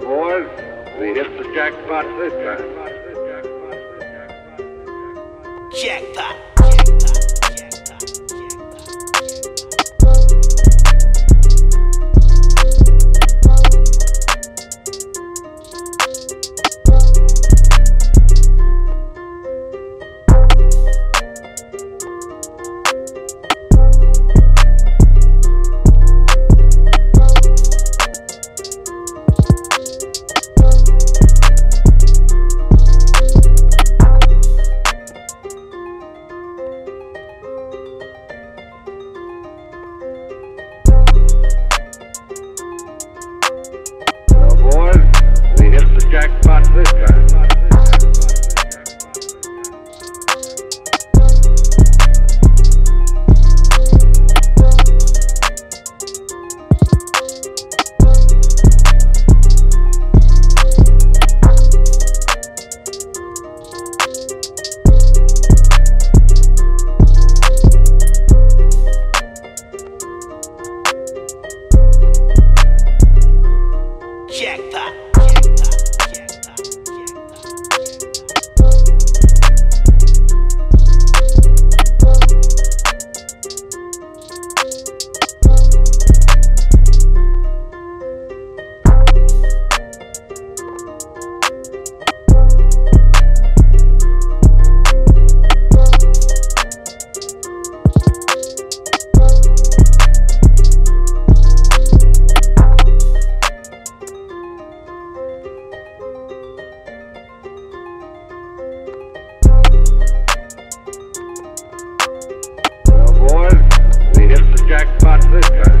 Boys, we hit the jackpot this time. Jackpot. Jackpot this jackpot this time.